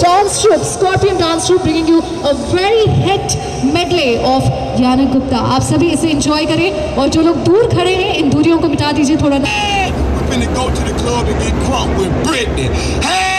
dance troupe, Scorpion dance troupe, bringing you a very hit medley of Yana Gupta. आप सभी इसे enjoy करें और जो लोग दूर खड़े हैं इन दूरियों को मिटा दीजिए थोड़ा We're finna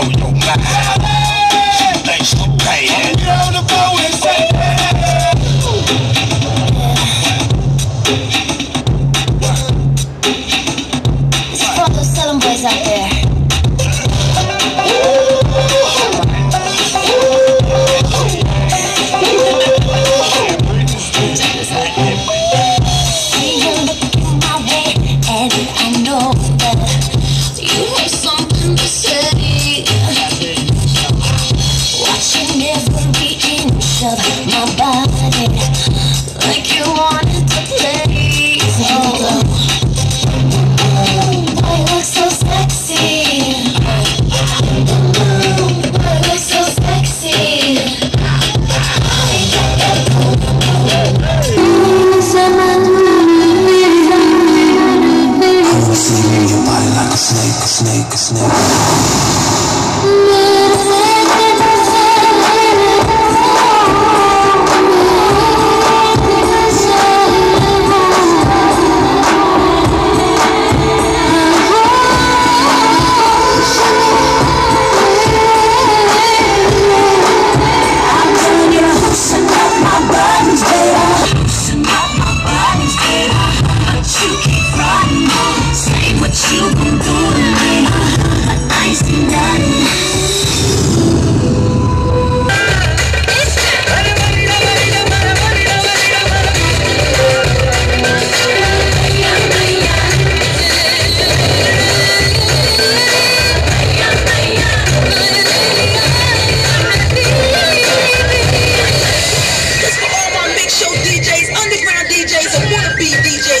blow your mind.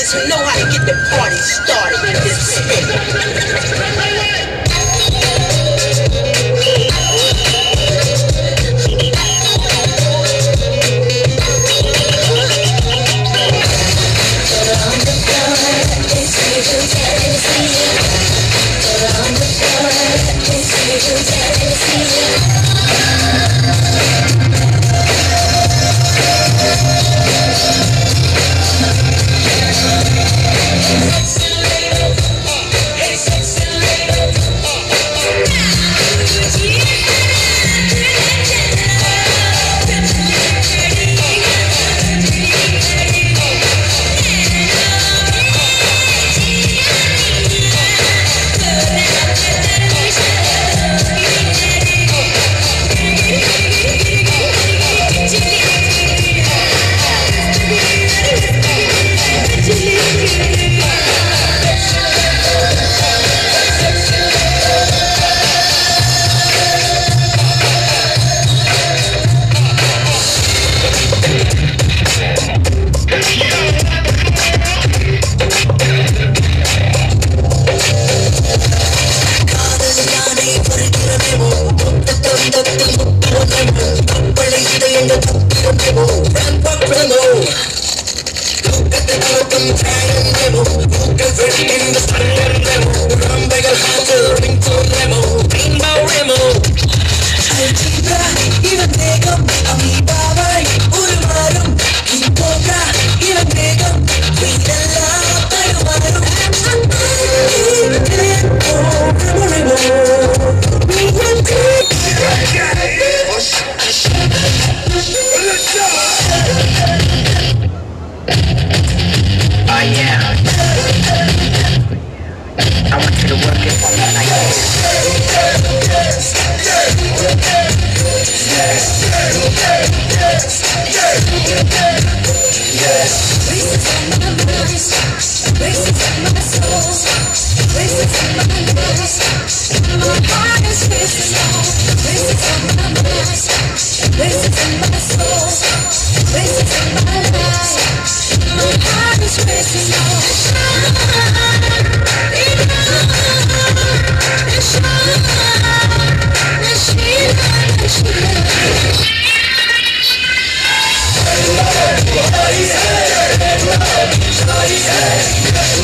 Who know how to get the party started in this spin. Oh yeah. I want you to work is my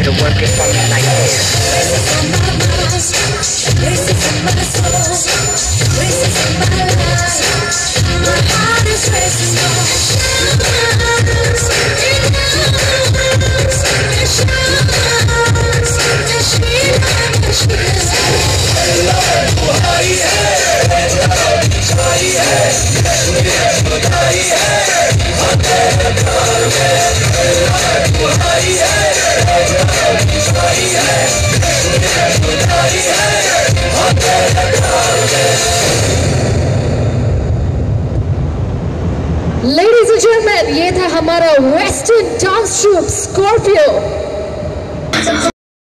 To work it me like this. Ladies and gentlemen, ये था અમારા western dance troupe Scorpio